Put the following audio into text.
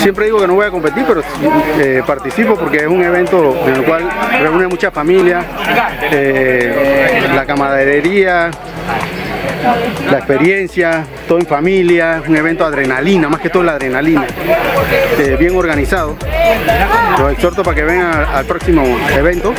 siempre digo que no voy a competir, pero eh, participo porque es un evento en el cual reúne mucha familia, eh, la camaradería, la experiencia, todo en familia, un evento adrenalina, más que todo la adrenalina, eh, bien organizado. Los exhorto para que vengan al próximo evento.